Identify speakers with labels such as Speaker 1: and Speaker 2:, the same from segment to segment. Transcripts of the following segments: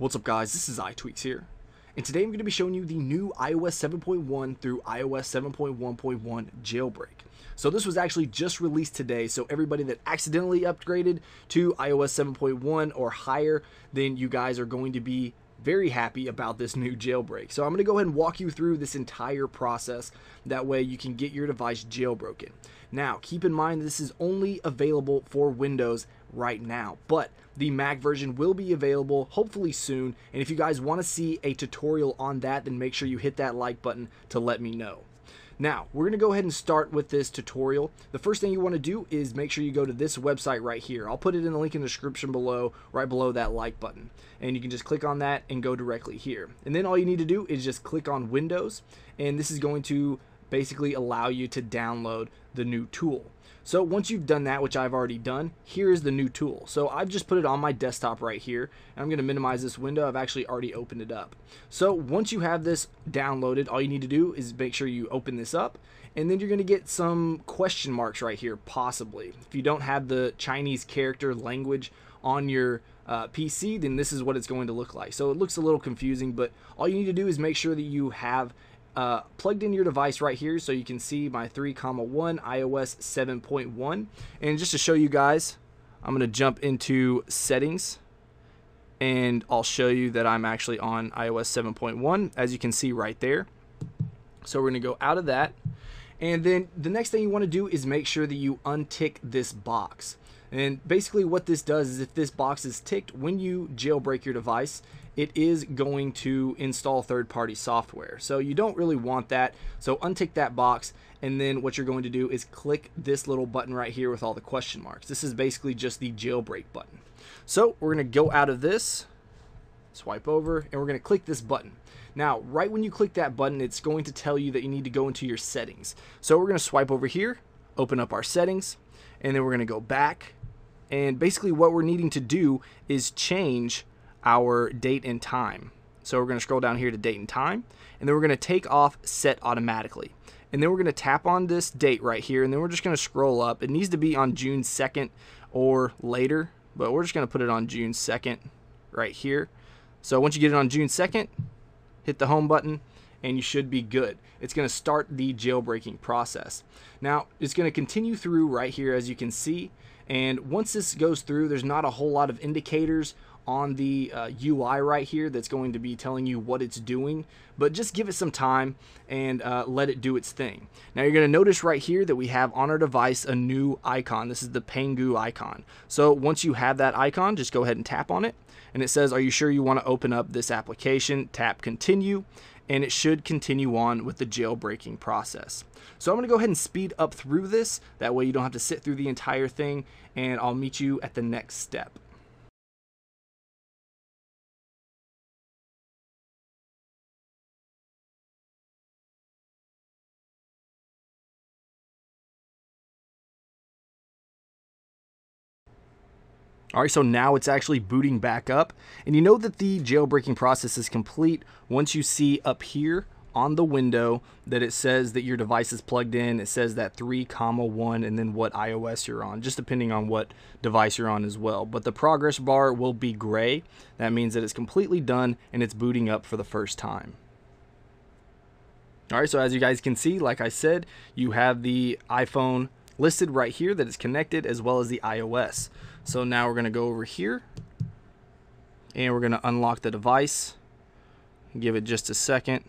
Speaker 1: What's up guys, this is iTweaks here, and today I'm going to be showing you the new iOS 7.1 through iOS 7.1.1 jailbreak. So this was actually just released today, so everybody that accidentally upgraded to iOS 7.1 or higher, then you guys are going to be very happy about this new jailbreak. So I'm going to go ahead and walk you through this entire process. That way you can get your device jailbroken. Now, keep in mind this is only available for Windows right now, but the Mac version will be available hopefully soon. And if you guys want to see a tutorial on that, then make sure you hit that like button to let me know. Now, we're going to go ahead and start with this tutorial. The first thing you want to do is make sure you go to this website right here. I'll put it in the link in the description below, right below that like button. And you can just click on that and go directly here. And then all you need to do is just click on Windows, and this is going to basically allow you to download the new tool. So once you've done that, which I've already done, here is the new tool. So I've just put it on my desktop right here. And I'm going to minimize this window. I've actually already opened it up. So once you have this downloaded, all you need to do is make sure you open this up. And then you're going to get some question marks right here, possibly. If you don't have the Chinese character language on your uh, PC, then this is what it's going to look like. So it looks a little confusing, but all you need to do is make sure that you have uh, plugged in your device right here so you can see my 3 comma 1 iOS 7.1 and just to show you guys I'm gonna jump into settings. And I'll show you that I'm actually on iOS 7.1 as you can see right there. So we're gonna go out of that. And then the next thing you want to do is make sure that you untick this box. And basically what this does is if this box is ticked when you jailbreak your device it is going to install third-party software. So you don't really want that. So untick that box and then what you're going to do is click this little button right here with all the question marks. This is basically just the jailbreak button. So we're going to go out of this, swipe over, and we're going to click this button. Now, right when you click that button, it's going to tell you that you need to go into your settings. So we're going to swipe over here, open up our settings, and then we're going to go back. And basically what we're needing to do is change our date and time. So we're going to scroll down here to date and time, and then we're going to take off set automatically. And then we're going to tap on this date right here, and then we're just going to scroll up. It needs to be on June 2nd or later, but we're just going to put it on June 2nd right here. So once you get it on June 2nd, hit the home button, and you should be good. It's going to start the jailbreaking process. Now, it's going to continue through right here, as you can see. And once this goes through, there's not a whole lot of indicators on the uh, UI right here that's going to be telling you what it's doing, but just give it some time and uh, let it do its thing. Now you're going to notice right here that we have on our device a new icon. This is the Pangu icon. So once you have that icon, just go ahead and tap on it. And it says, are you sure you want to open up this application? Tap continue and it should continue on with the jailbreaking process. So I'm to go ahead and speed up through this. That way you don't have to sit through the entire thing and I'll meet you at the next step. All right, so now it's actually booting back up. And you know that the jailbreaking process is complete once you see up here on the window that it says that your device is plugged in. It says that 3 comma 1 and then what iOS you're on, just depending on what device you're on as well. But the progress bar will be gray. That means that it's completely done and it's booting up for the first time. All right, so as you guys can see, like I said, you have the iPhone listed right here that is connected as well as the iOS. So now we're going to go over here and we're going to unlock the device. Give it just a second.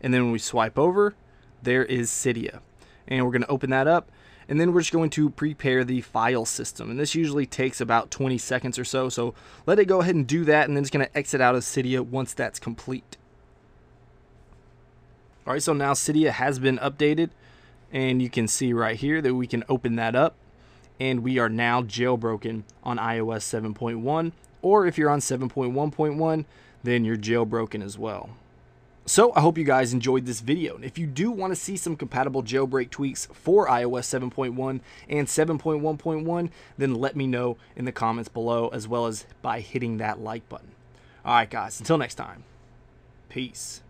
Speaker 1: And then when we swipe over, there is Cydia. And we're going to open that up. And then we're just going to prepare the file system. And this usually takes about 20 seconds or so. So let it go ahead and do that. And then it's going to exit out of Cydia once that's complete. All right, so now Cydia has been updated. And you can see right here that we can open that up and we are now jailbroken on iOS 7.1 or if you're on 7.1.1 then you're jailbroken as well. So I hope you guys enjoyed this video. And if you do want to see some compatible jailbreak tweaks for iOS 7.1 and 7.1.1, then let me know in the comments below as well as by hitting that like button. Alright guys, until next time, peace.